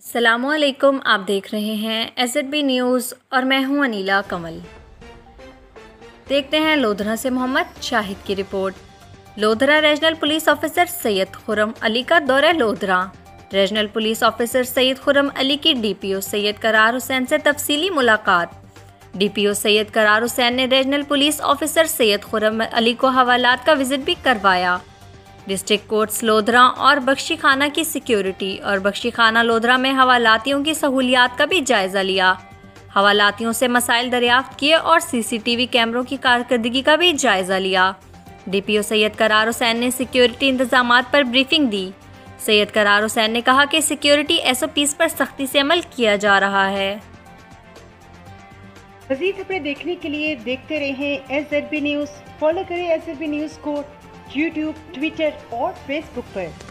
असलकुम आप देख रहे हैं एस न्यूज़ और मैं हूँ अनीला कमल। देखते हैं लोधरा से मोहम्मद शाहिद की report. Lodhran regional police officer Syed Khurram Ali का दौरा Lodhran. Regional police officer Syed Khurram Ali की डीपीओ सैयद करार हुसैन से तफसीली मुलाकात। डीपीओ सैयद करार हुसैन ने regional police officer Syed Khurram Ali को हवालात का विज़िट भी करवाया। डिस्ट्रिक्ट कोर्ट्स लोधरा और बख्शी खाना की सिक्योरिटी और बख्शी खाना लोधरा में हवालातियों की सहूलियात का भी जायज़ा लिया। हवालातियों से मसाइल दरियाफ्त किए और सीसीटीवी कैमरों की कारकर्दगी का भी जायज़ा लिया। डीपीओ सैयद करार हुसैन ने सिक्योरिटी इंतज़ाम पर ब्रीफिंग दी। सैयद करार हुसैन ने कहा कि सिक्योरिटी एसओपीज पर सख्ती से अमल किया जा रहा है। मजीद खबरें देखने के लिए देखते रहें एस न्यूज़। फॉलो करें एस न्यूज़ को यूट्यूब ट्विटर और फेसबुक पर।